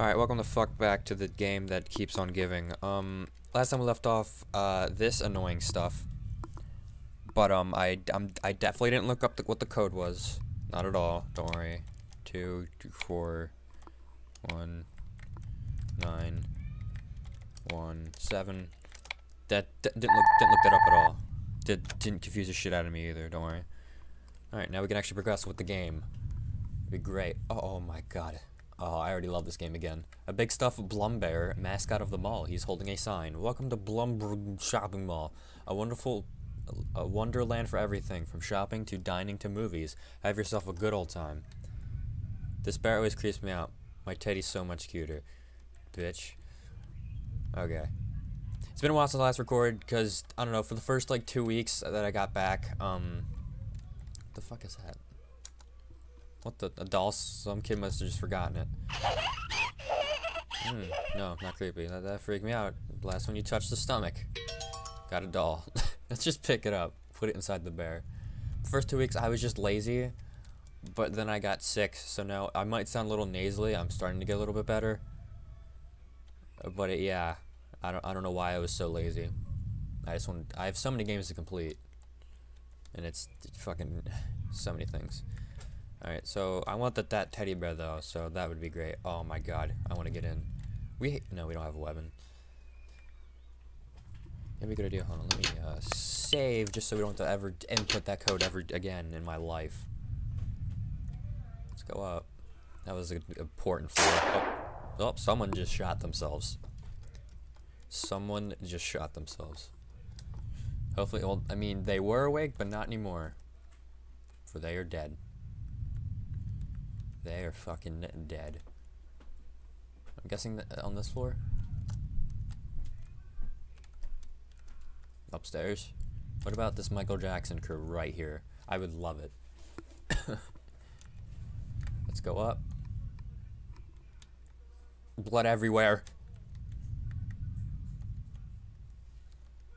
Alright, welcome the fuck back to the game that keeps on giving. Um, last time we left off, uh, this annoying stuff. But, um, I, I'm, I definitely didn't look up the, what the code was. Not at all, don't worry. Two, two, four, one, nine, one, seven. That, that didn't look, didn't look that up at all. Did, didn't confuse the shit out of me either, don't worry. Alright, now we can actually progress with the game. It'd be great. Oh, oh my god. Oh, I already love this game again. A big stuffed Blumbear, mascot of the mall. He's holding a sign. Welcome to Blumberg Shopping Mall. A wonderful a wonderland for everything, from shopping to dining to movies. Have yourself a good old time. This bear always creeps me out. My teddy's so much cuter. Bitch. Okay. It's been a while since I last recorded, because, I don't know, for the first, like, two weeks that I got back, um... The fuck is that? What the? A doll? Some kid must have just forgotten it. Hmm, no, not creepy. That, that freaked me out. Last one you touched the stomach. Got a doll. Let's just pick it up. Put it inside the bear. First two weeks I was just lazy. But then I got sick. So now I might sound a little nasally. I'm starting to get a little bit better. But it, yeah. I don't, I don't know why I was so lazy. I just want I have so many games to complete. And it's fucking so many things. Alright, so I want that, that teddy bear though, so that would be great. Oh my god, I want to get in. We, no, we don't have a weapon. Maybe a good idea, hold on, let me uh, save just so we don't have to ever input that code ever again in my life. Let's go up. That was an important floor. Oh, oh, someone just shot themselves. Someone just shot themselves. Hopefully, well, I mean, they were awake, but not anymore. For they are dead. They are fucking dead. I'm guessing that uh, on this floor? Upstairs? What about this Michael Jackson crew right here? I would love it. Let's go up. Blood everywhere.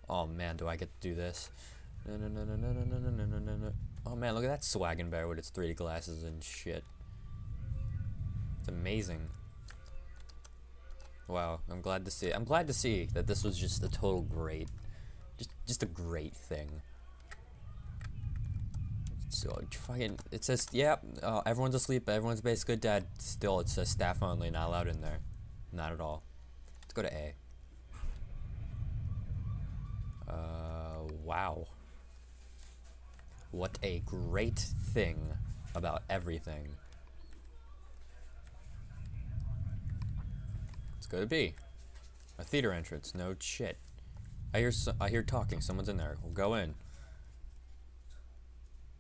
Oh man, do I get to do this? No, no, no, no, no, no, no, no, no, no, no. Oh man, look at that swaggin' bear with its 3D glasses and shit. It's amazing. Wow, I'm glad to see. I'm glad to see that this was just a total great, just just a great thing. So fucking, it says, yeah, uh, everyone's asleep. Everyone's basically dead. Still, it says staff only, not allowed in there. Not at all. Let's go to A. Uh, wow. What a great thing about everything. Go to B. A theater entrance. No shit. I hear so I hear talking. Someone's in there. We'll go in.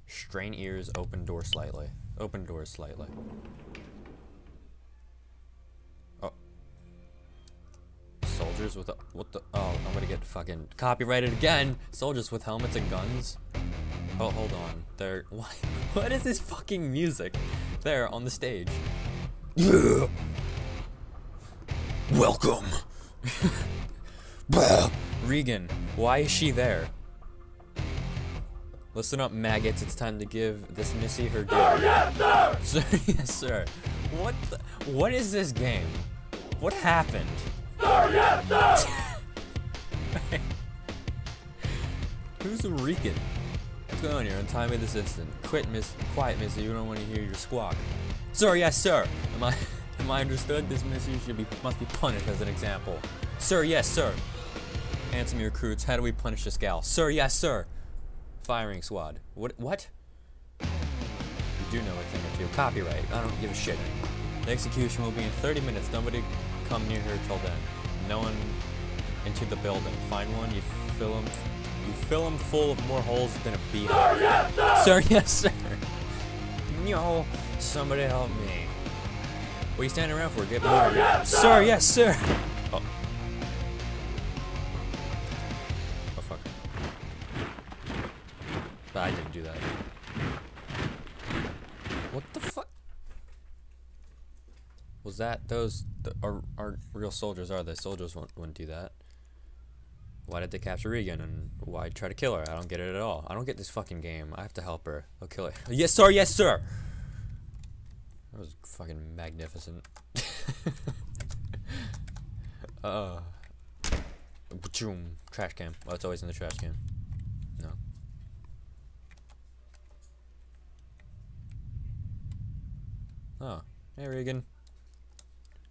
Strain ears. Open door slightly. Open door slightly. Oh. Soldiers with a, what the? Oh, I'm gonna get fucking copyrighted again. Soldiers with helmets and guns. Oh, hold on. They're what? What is this fucking music? There on the stage. Yeah. Welcome. Regan, why is she there? Listen up, maggots. It's time to give this Missy her due. Sir, oh, yes, sir. Sir, yes, sir. What? The, what is this game? What happened? Sir, yes, sir. Who's Regan? What's going on here? Untie me this instant. Quit, Miss. Quiet, Missy. You don't want to hear your squawk. Sir, yes, sir. Am I? I understood? This mission should be must be punished as an example. Sir, yes, sir. Answer me, recruits. How do we punish this gal? Sir, yes, sir. Firing squad. What? What? You do know a thing or two. Copyright. I don't give a shit. The execution will be in 30 minutes. Nobody come near here till then. No one into the building. Find one. You fill them. You fill them full of more holes than a beehive. Sir, yes, sir. Sir, yes, sir. No, somebody help me. What are you standing around for? Get more. Yes, sir. sir, yes, sir. Oh. Oh, fuck. But I didn't do that. What the fuck? Was that those the, are, are real soldiers? Are they? Soldiers won't, wouldn't do that. Why did they capture Regan and why try to kill her? I don't get it at all. I don't get this fucking game. I have to help her. I'll kill her. Yes, sir. Yes, sir. Fucking magnificent. Uh. Boom. Trash can. Oh, it's always in the trash can. No. Oh. Hey, Regan.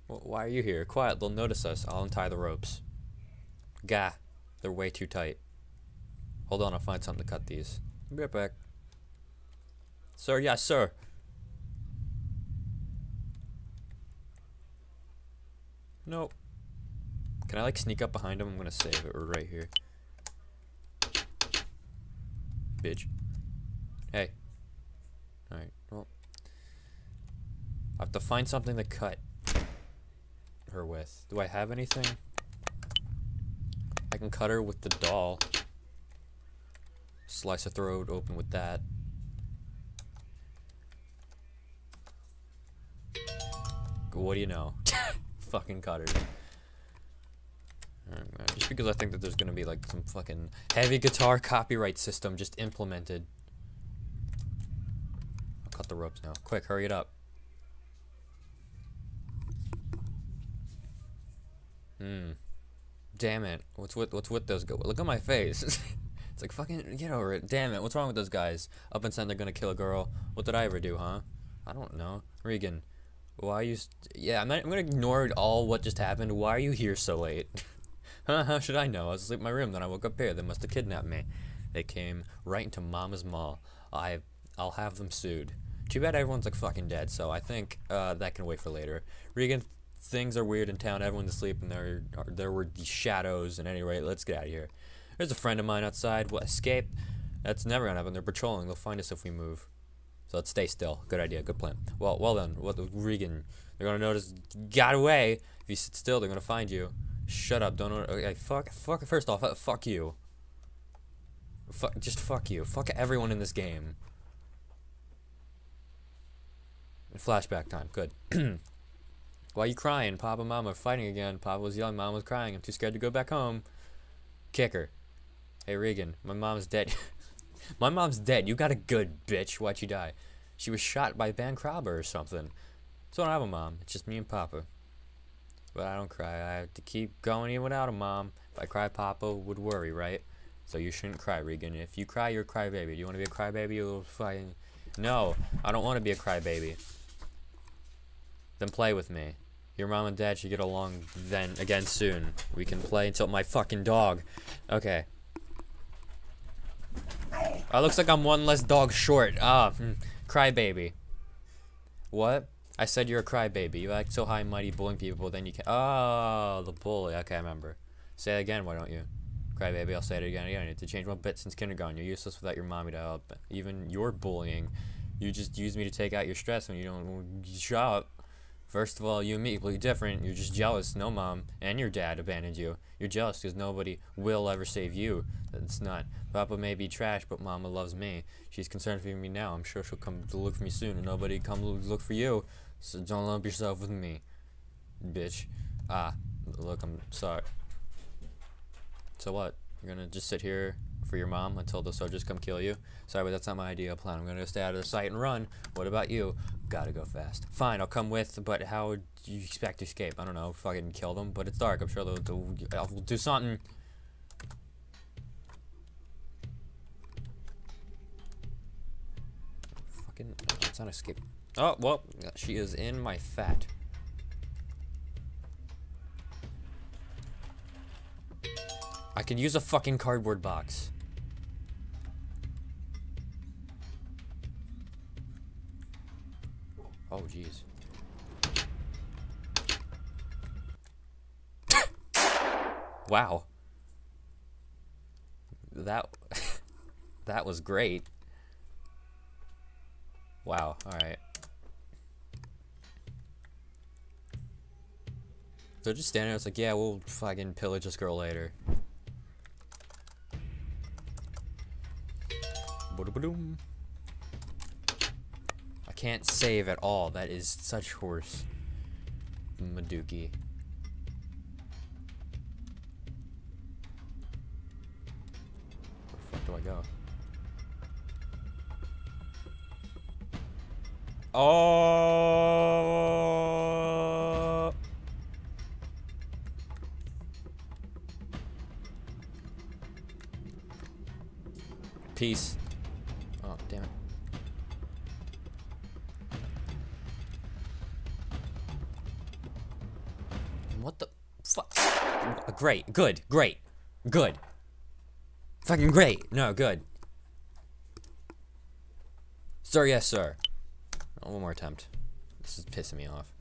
Well, why are you here? Quiet, they'll notice us. I'll untie the ropes. Gah. They're way too tight. Hold on, I'll find something to cut these. Be right back. Sir, yes, sir. Nope. Can I like sneak up behind him? I'm gonna save it. Right here. Bitch. Hey. Alright, well. I have to find something to cut her with. Do I have anything? I can cut her with the doll. Slice her throat open with that. What do you know? fucking cut her. Just because I think that there's gonna be like some fucking heavy guitar copyright system just implemented. I'll cut the ropes now. Quick, hurry it up. Hmm. Damn it. What's with what's with those guys? Look at my face. it's like fucking get over it. Damn it. What's wrong with those guys? Up and saying they're gonna kill a girl. What did I ever do, huh? I don't know. Regan. Why are you? yeah, I'm, not, I'm gonna ignore all what just happened. Why are you here so late? How should I know? I was asleep in my room, then I woke up here. They must have kidnapped me. They came right into Mama's mall. I, I'll have them sued. Too bad everyone's like fucking dead, so I think uh, that can wait for later. Regan, things are weird in town. Everyone's asleep, and there are, there were these shadows. And anyway, let's get out of here. There's a friend of mine outside. We'll escape? That's never gonna happen. They're patrolling. They'll find us if we move. So let's stay still. Good idea. Good plan. Well, well then. What Regan? They're gonna notice. Got away. If you sit still, they're gonna find you. Shut up. Don't. Okay. Fuck. Fuck. First off, uh, fuck you. Fuck. Just fuck you. Fuck everyone in this game. Flashback time. Good. Why you crying? Papa and Mama are fighting again. Papa was yelling. Mama was crying. I'm too scared to go back home. Kicker. Hey Regan, my mom's dead. My mom's dead. You got a good bitch. Why'd she die? She was shot by Ben Crowber or something. So I don't have a mom. It's just me and Papa. But I don't cry. I have to keep going even without a mom. If I cry, Papa would worry, right? So you shouldn't cry, Regan. If you cry, you're a crybaby. Do you want to be a crybaby? You'll fucking... No, I don't want to be a crybaby. Then play with me. Your mom and dad should get along then again soon. We can play until my fucking dog. Okay. Oh, looks like I'm one less dog short. Ah, hmm. crybaby. What? I said you're a crybaby. You act so high and mighty bullying people, then you can- Oh, the bully. Okay, I remember. Say it again, why don't you? Crybaby, I'll say it again. again. I need to change one bit since kindergarten. You're useless without your mommy to help. Even your bullying. You just use me to take out your stress when you don't shut up. First of all, you and me completely different. You're just jealous. No mom and your dad abandoned you. You're jealous because nobody will ever save you. That's not. Papa may be trash, but Mama loves me. She's concerned for me now. I'm sure she'll come to look for me soon, and nobody come look for you. So don't lump yourself with me, bitch. Ah, look, I'm sorry. So what? You're gonna just sit here for your mom until the soldiers come kill you? Sorry, but that's not my ideal plan. I'm gonna stay out of the sight and run. What about you? Gotta go fast. Fine, I'll come with, but how would you expect to escape? I don't know, fucking kill them, but it's dark. I'm sure they'll, they'll, I'll do something. Fucking, it's not escape. Oh, well, she is in my fat. I could use a fucking cardboard box. Oh, jeez. wow. That that was great. Wow, alright. They're just standing there, it's like, yeah, we'll fucking pillage this girl later. I can't save at all. That is such horse. Maduki. Where the fuck do I go? Oh. Peace. What the fuck? Great, good, great, good. Fucking great. No, good. Sir, yes, sir. Oh, one more attempt. This is pissing me off.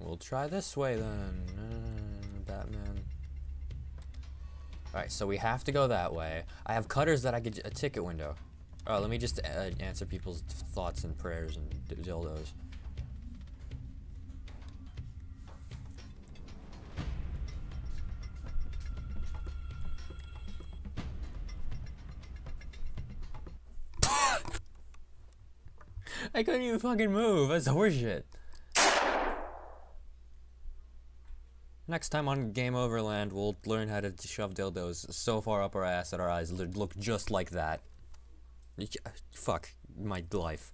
We'll try this way then. Uh, Batman. Alright, so we have to go that way. I have cutters that I could a ticket window. Oh, let me just uh, answer people's thoughts and prayers and dildos. I couldn't even fucking move. That's horseshit. Next time on Game Overland, we'll learn how to shove dildos so far up our ass that our eyes look just like that. Fuck my life.